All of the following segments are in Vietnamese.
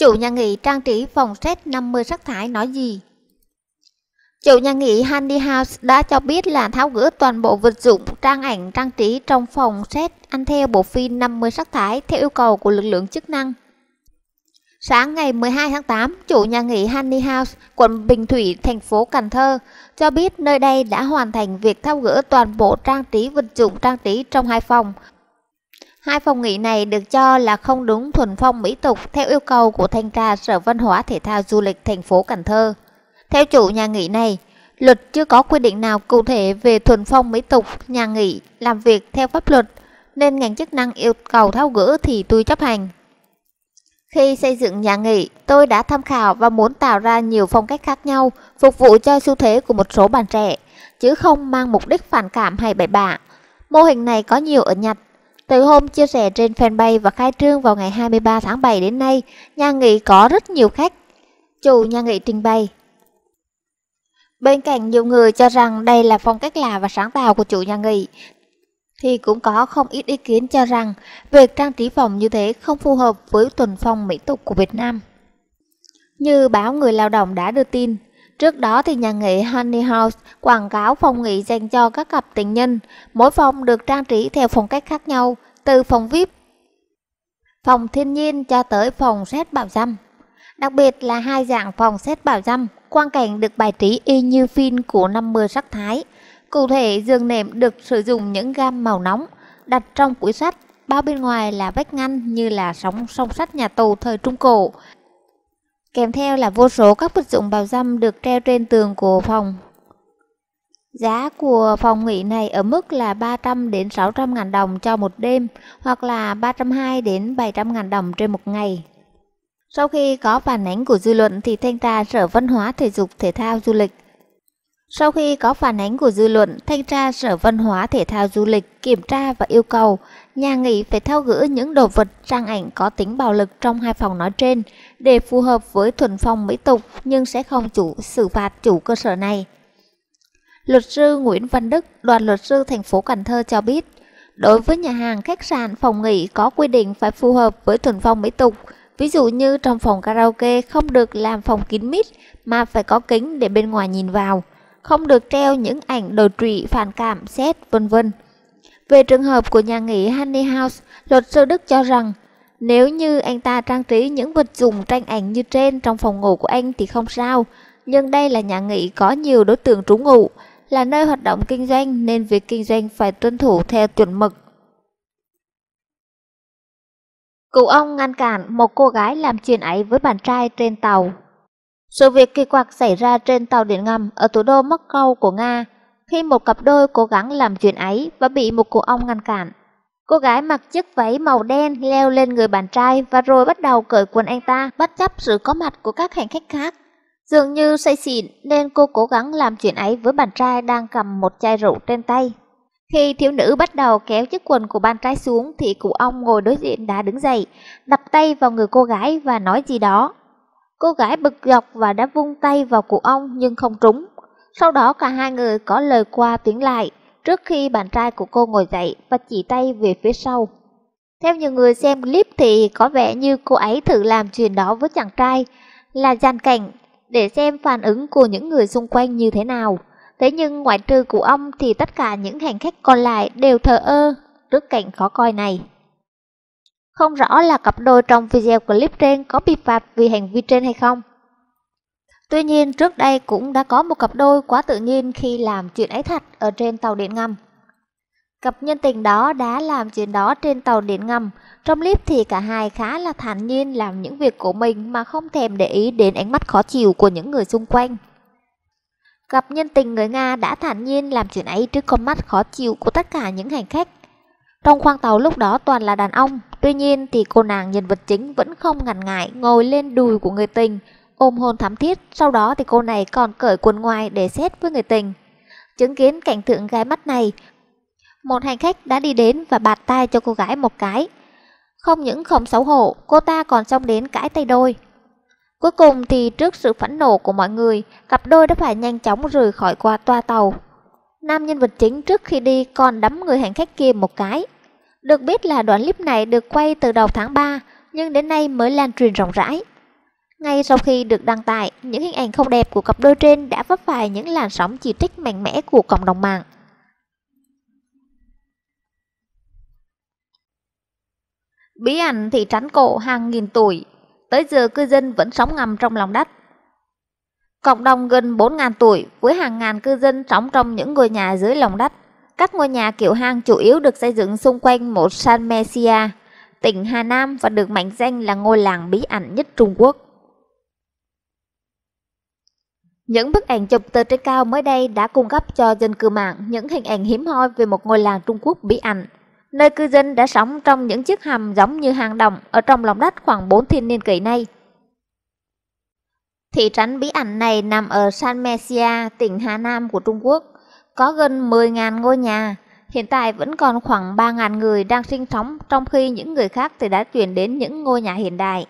Chủ nhà nghỉ trang trí phòng set 50 sắc thái nói gì? Chủ nhà nghỉ Handy House đã cho biết là tháo gỡ toàn bộ vật dụng trang ảnh trang trí trong phòng set ăn theo bộ phim 50 sắc thái theo yêu cầu của lực lượng chức năng. Sáng ngày 12 tháng 8, chủ nhà nghỉ Honey House, quận Bình Thủy, thành phố Cần Thơ cho biết nơi đây đã hoàn thành việc tháo gỡ toàn bộ trang trí vật dụng trang trí trong hai phòng. Hai phòng nghỉ này được cho là không đúng thuần phong mỹ tục theo yêu cầu của thanh tra Sở Văn hóa Thể thao Du lịch thành phố Cần Thơ. Theo chủ nhà nghỉ này, luật chưa có quy định nào cụ thể về thuần phong mỹ tục nhà nghỉ làm việc theo pháp luật nên ngành chức năng yêu cầu tháo gỡ thì tôi chấp hành. Khi xây dựng nhà nghỉ, tôi đã tham khảo và muốn tạo ra nhiều phong cách khác nhau, phục vụ cho xu thế của một số bạn trẻ, chứ không mang mục đích phản cảm hay bậy bạ. Mô hình này có nhiều ở Nhật. Từ hôm chia sẻ trên fanpage và khai trương vào ngày 23 tháng 7 đến nay, nhà nghỉ có rất nhiều khách. Chủ nhà nghỉ trình bày. Bên cạnh nhiều người cho rằng đây là phong cách lạ và sáng tạo của chủ nhà nghỉ, thì cũng có không ít ý kiến cho rằng việc trang trí phòng như thế không phù hợp với tuần phong mỹ tục của Việt Nam. Như báo Người Lao động đã đưa tin, trước đó thì nhà nghỉ Honey House quảng cáo phòng nghỉ dành cho các cặp tình nhân, mỗi phòng được trang trí theo phong cách khác nhau, từ phòng VIP, phòng thiên nhiên cho tới phòng xét bảo dâm. Đặc biệt là hai dạng phòng xét bảo dâm, quang cảnh được bài trí y như phim của 50 sắc thái, Cụ thể, giường nệm được sử dụng những gam màu nóng, đặt trong củi sắt, bao bên ngoài là vách ngăn như là sóng song sắt nhà tù thời Trung Cổ. Kèm theo là vô số các vật dụng bào dâm được treo trên tường của phòng. Giá của phòng nghỉ này ở mức là 300 đến 600 ngàn đồng cho một đêm, hoặc là 320 đến 700 ngàn đồng trên một ngày. Sau khi có phản ánh của dư luận thì Thanh tra Sở Văn hóa, Thể dục, Thể thao, Du lịch sau khi có phản ánh của dư luận, Thanh tra Sở Văn hóa Thể thao Du lịch kiểm tra và yêu cầu nhà nghỉ phải thao gỡ những đồ vật trang ảnh có tính bạo lực trong hai phòng nói trên để phù hợp với thuần phong mỹ tục nhưng sẽ không chủ xử phạt chủ cơ sở này. Luật sư Nguyễn Văn Đức, đoàn luật sư thành phố Cần Thơ cho biết, đối với nhà hàng, khách sạn, phòng nghỉ có quy định phải phù hợp với thuần phong mỹ tục, ví dụ như trong phòng karaoke không được làm phòng kín mít mà phải có kính để bên ngoài nhìn vào không được treo những ảnh đồi trụy phản cảm, xét, vân vân. Về trường hợp của nhà nghỉ Honey House, luật sư Đức cho rằng nếu như anh ta trang trí những vật dụng tranh ảnh như trên trong phòng ngủ của anh thì không sao, nhưng đây là nhà nghỉ có nhiều đối tượng trú ngụ, là nơi hoạt động kinh doanh nên việc kinh doanh phải tuân thủ theo chuẩn mực. Cụ ông ngăn cản một cô gái làm chuyện ấy với bạn trai trên tàu sự việc kỳ quặc xảy ra trên tàu điện ngầm ở thủ đô Moscow của Nga khi một cặp đôi cố gắng làm chuyện ấy và bị một cụ ông ngăn cản. Cô gái mặc chiếc váy màu đen leo lên người bạn trai và rồi bắt đầu cởi quần anh ta bất chấp sự có mặt của các hành khách khác. Dường như say xỉn nên cô cố gắng làm chuyện ấy với bạn trai đang cầm một chai rượu trên tay. Khi thiếu nữ bắt đầu kéo chiếc quần của bạn trai xuống thì cụ ông ngồi đối diện đã đứng dậy, đập tay vào người cô gái và nói gì đó. Cô gái bực dọc và đã vung tay vào cụ ông nhưng không trúng. Sau đó cả hai người có lời qua tiếng lại trước khi bạn trai của cô ngồi dậy và chỉ tay về phía sau. Theo nhiều người xem clip thì có vẻ như cô ấy thử làm chuyện đó với chàng trai là dàn cảnh để xem phản ứng của những người xung quanh như thế nào. Thế nhưng ngoại trừ cụ ông thì tất cả những hành khách còn lại đều thờ ơ trước cảnh khó coi này. Không rõ là cặp đôi trong video clip trên có bị phạt vì hành vi trên hay không. Tuy nhiên trước đây cũng đã có một cặp đôi quá tự nhiên khi làm chuyện ấy thật ở trên tàu điện ngầm. Cặp nhân tình đó đã làm chuyện đó trên tàu điện ngầm. Trong clip thì cả hai khá là thản nhiên làm những việc của mình mà không thèm để ý đến ánh mắt khó chịu của những người xung quanh. Cặp nhân tình người Nga đã thản nhiên làm chuyện ấy trước con mắt khó chịu của tất cả những hành khách. Trong khoang tàu lúc đó toàn là đàn ông, tuy nhiên thì cô nàng nhân vật chính vẫn không ngần ngại ngồi lên đùi của người tình, ôm hôn thắm thiết, sau đó thì cô này còn cởi quần ngoài để xét với người tình. Chứng kiến cảnh tượng gái mắt này, một hành khách đã đi đến và bạt tay cho cô gái một cái. Không những không xấu hổ, cô ta còn xông đến cãi tay đôi. Cuối cùng thì trước sự phẫn nộ của mọi người, cặp đôi đã phải nhanh chóng rời khỏi qua toa tàu. Nam nhân vật chính trước khi đi còn đấm người hành khách kia một cái. Được biết là đoạn clip này được quay từ đầu tháng 3, nhưng đến nay mới lan truyền rộng rãi. Ngay sau khi được đăng tải, những hình ảnh không đẹp của cặp đôi trên đã vấp phải những làn sóng chỉ trích mạnh mẽ của cộng đồng mạng. Bí ẩn thị trấn cổ hàng nghìn tuổi, tới giờ cư dân vẫn sống ngầm trong lòng đất. Cộng đồng gần 4.000 tuổi với hàng ngàn cư dân sống trong những ngôi nhà dưới lòng đất. Các ngôi nhà kiểu hang chủ yếu được xây dựng xung quanh một San Mesia, tỉnh Hà Nam và được mệnh danh là ngôi làng bí ẩn nhất Trung Quốc. Những bức ảnh chụp từ trên cao mới đây đã cung cấp cho dân cư mạng những hình ảnh hiếm hoi về một ngôi làng Trung Quốc bí ẩn, nơi cư dân đã sống trong những chiếc hầm giống như hang động ở trong lòng đất khoảng 4 thiên niên kỷ nay. Thị trấn bí ẩn này nằm ở San Mesia, tỉnh Hà Nam của Trung Quốc, có gần 10.000 ngôi nhà. Hiện tại vẫn còn khoảng 3.000 người đang sinh sống trong khi những người khác thì đã chuyển đến những ngôi nhà hiện đại.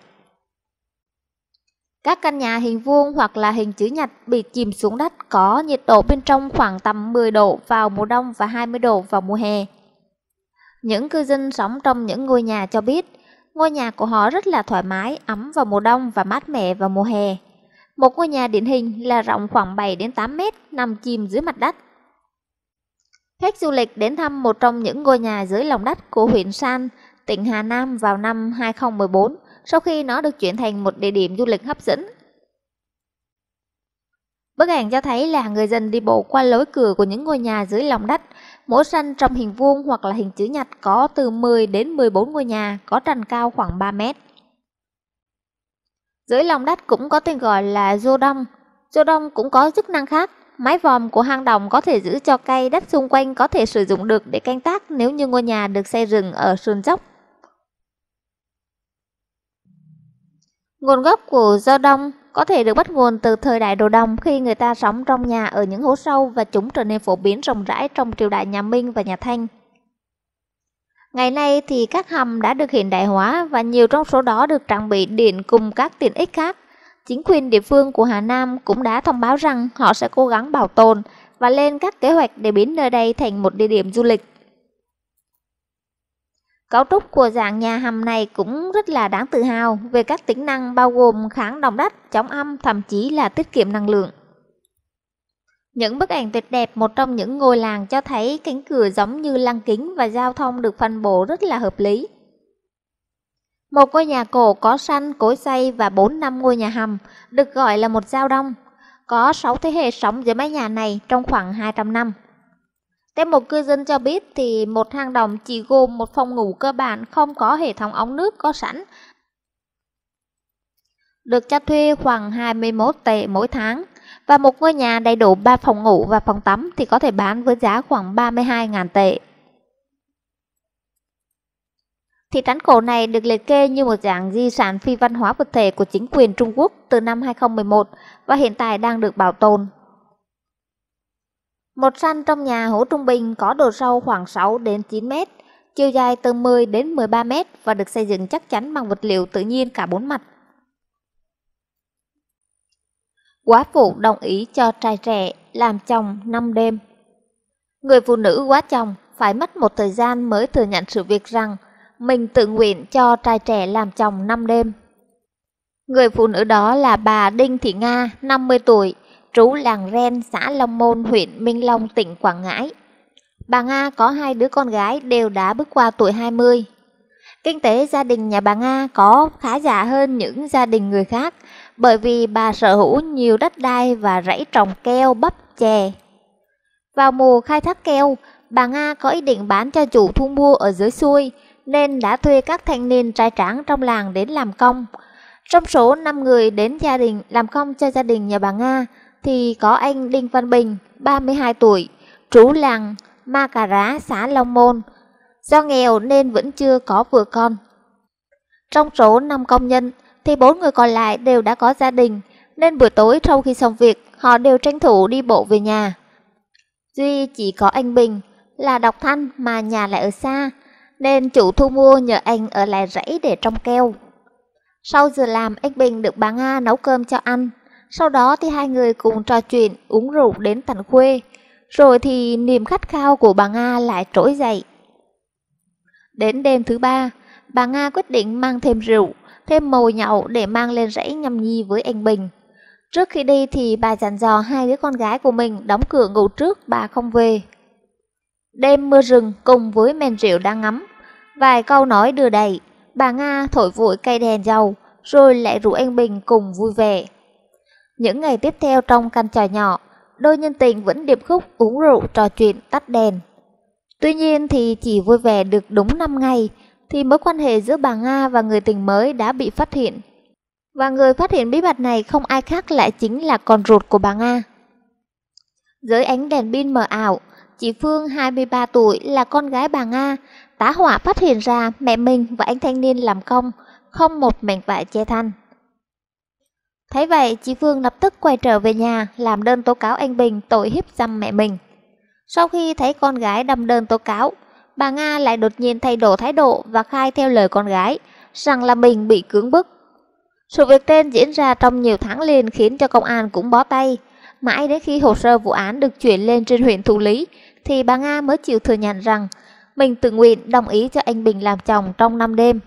Các căn nhà hình vuông hoặc là hình chữ nhật bị chìm xuống đất có nhiệt độ bên trong khoảng tầm 10 độ vào mùa đông và 20 độ vào mùa hè. Những cư dân sống trong những ngôi nhà cho biết ngôi nhà của họ rất là thoải mái, ấm vào mùa đông và mát mẻ vào mùa hè. Một ngôi nhà điển hình là rộng khoảng 7 đến 8 mét nằm chìm dưới mặt đất. Khách du lịch đến thăm một trong những ngôi nhà dưới lòng đất của huyện San, tỉnh Hà Nam vào năm 2014 sau khi nó được chuyển thành một địa điểm du lịch hấp dẫn. Bức ảnh cho thấy là người dân đi bộ qua lối cửa của những ngôi nhà dưới lòng đất, mỗi sân trong hình vuông hoặc là hình chữ nhật có từ 10 đến 14 ngôi nhà, có trần cao khoảng 3 mét. Dưới lòng đất cũng có tên gọi là dô đông. Dô đông cũng có chức năng khác. Mái vòm của hang động có thể giữ cho cây đất xung quanh có thể sử dụng được để canh tác nếu như ngôi nhà được xây rừng ở sườn dốc. Nguồn gốc của do đông có thể được bắt nguồn từ thời đại đồ đồng khi người ta sống trong nhà ở những hố sâu và chúng trở nên phổ biến rộng rãi trong triều đại nhà Minh và nhà Thanh. Ngày nay thì các hầm đã được hiện đại hóa và nhiều trong số đó được trang bị điện cùng các tiện ích khác. Chính quyền địa phương của Hà Nam cũng đã thông báo rằng họ sẽ cố gắng bảo tồn và lên các kế hoạch để biến nơi đây thành một địa điểm du lịch. Cấu trúc của dạng nhà hầm này cũng rất là đáng tự hào về các tính năng bao gồm kháng động đất, chống âm, thậm chí là tiết kiệm năng lượng. Những bức ảnh tuyệt đẹp một trong những ngôi làng cho thấy cánh cửa giống như lăng kính và giao thông được phân bổ rất là hợp lý. Một ngôi nhà cổ có xanh, cối xây và 4 năm ngôi nhà hầm được gọi là một giao đông. Có 6 thế hệ sống dưới mái nhà này trong khoảng 200 năm. Theo một cư dân cho biết thì một hang động chỉ gồm một phòng ngủ cơ bản không có hệ thống ống nước có sẵn. Được cho thuê khoảng 21 tệ mỗi tháng và một ngôi nhà đầy đủ 3 phòng ngủ và phòng tắm thì có thể bán với giá khoảng 32.000 tệ. Thị trấn cổ này được liệt kê như một dạng di sản phi văn hóa vật thể của chính quyền Trung Quốc từ năm 2011 và hiện tại đang được bảo tồn. Một sân trong nhà hố trung bình có độ sâu khoảng 6 đến 9 mét, chiều dài từ 10 đến 13 mét và được xây dựng chắc chắn bằng vật liệu tự nhiên cả bốn mặt. Quá phụ đồng ý cho trai trẻ làm chồng 5 đêm. Người phụ nữ quá chồng phải mất một thời gian mới thừa nhận sự việc rằng mình tự nguyện cho trai trẻ làm chồng năm đêm. Người phụ nữ đó là bà Đinh Thị Nga, 50 tuổi, trú làng Ren, xã Long Môn, huyện Minh Long, tỉnh Quảng Ngãi. Bà Nga có hai đứa con gái đều đã bước qua tuổi 20. Kinh tế gia đình nhà bà Nga có khá giả hơn những gia đình người khác bởi vì bà sở hữu nhiều đất đai và rẫy trồng keo, bắp, chè. Vào mùa khai thác keo, bà Nga có ý định bán cho chủ thu mua ở dưới xuôi nên đã thuê các thanh niên trai tráng trong làng đến làm công. Trong số 5 người đến gia đình làm công cho gia đình nhà bà Nga thì có anh Đinh Văn Bình, 32 tuổi, trú làng Ma Cà Rá, xã Long Môn. Do nghèo nên vẫn chưa có vừa con. Trong số 5 công nhân thì bốn người còn lại đều đã có gia đình, nên buổi tối sau khi xong việc, họ đều tranh thủ đi bộ về nhà. Duy chỉ có anh Bình là độc thân mà nhà lại ở xa, nên chủ thu mua nhờ anh ở lại rẫy để trông keo. Sau giờ làm, anh Bình được bà Nga nấu cơm cho ăn. Sau đó thì hai người cùng trò chuyện, uống rượu đến tận khuya. Rồi thì niềm khát khao của bà Nga lại trỗi dậy. Đến đêm thứ ba, bà Nga quyết định mang thêm rượu, thêm mồi nhậu để mang lên rẫy nhâm nhi với anh Bình. Trước khi đi thì bà dặn dò hai đứa con gái của mình đóng cửa ngủ trước bà không về. Đêm mưa rừng cùng với men rượu đang ngắm, vài câu nói đưa đầy bà Nga thổi vội cây đèn dầu, rồi lại rủ anh Bình cùng vui vẻ. Những ngày tiếp theo trong căn trò nhỏ, đôi nhân tình vẫn điệp khúc uống rượu trò chuyện tắt đèn. Tuy nhiên thì chỉ vui vẻ được đúng 5 ngày, thì mối quan hệ giữa bà Nga và người tình mới đã bị phát hiện. Và người phát hiện bí mật này không ai khác lại chính là con ruột của bà Nga. Dưới ánh đèn pin mờ ảo, chị Phương 23 tuổi là con gái bà Nga, tá hỏa phát hiện ra mẹ mình và anh thanh niên làm công, không một mảnh vải che thân. Thấy vậy, chị Phương lập tức quay trở về nhà làm đơn tố cáo anh Bình tội hiếp dâm mẹ mình. Sau khi thấy con gái đâm đơn tố cáo, bà Nga lại đột nhiên thay đổi thái độ và khai theo lời con gái rằng là mình bị cưỡng bức. Sự việc trên diễn ra trong nhiều tháng liền khiến cho công an cũng bó tay. Mãi đến khi hồ sơ vụ án được chuyển lên trên huyện Thủ Lý thì bà Nga mới chịu thừa nhận rằng mình tự nguyện đồng ý cho anh Bình làm chồng trong năm đêm.